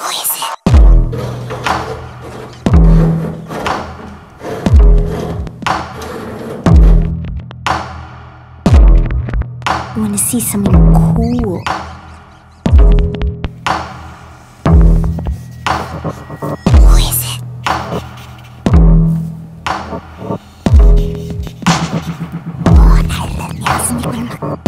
I want to see something cool. Who is it? Oh, I love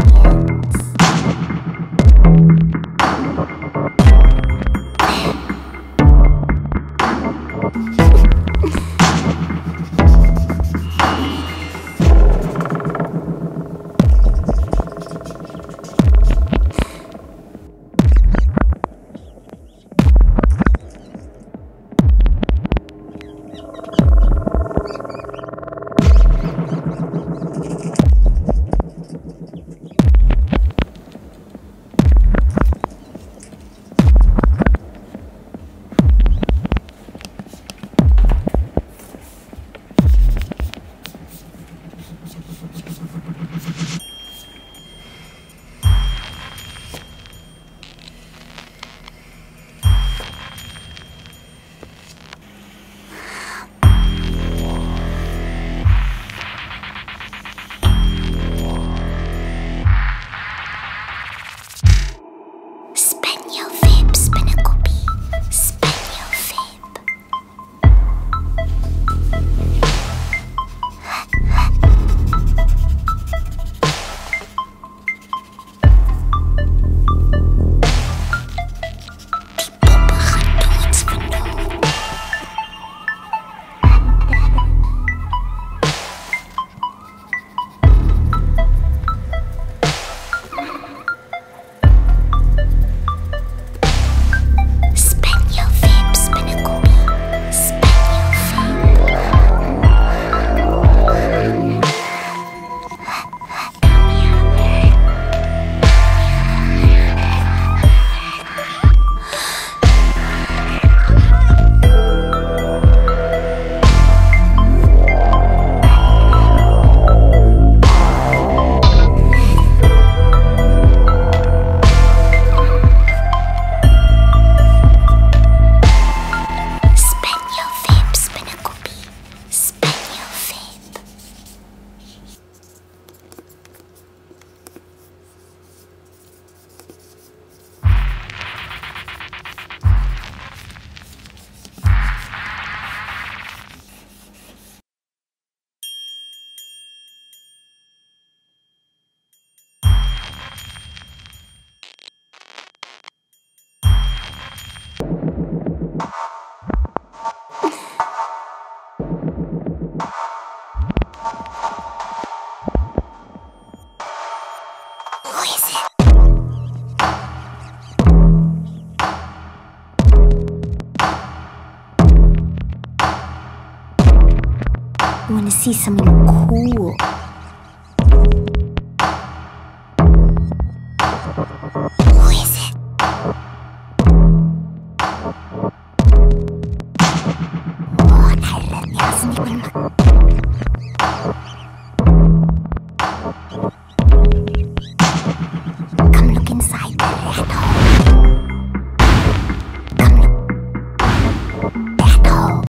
see something cool.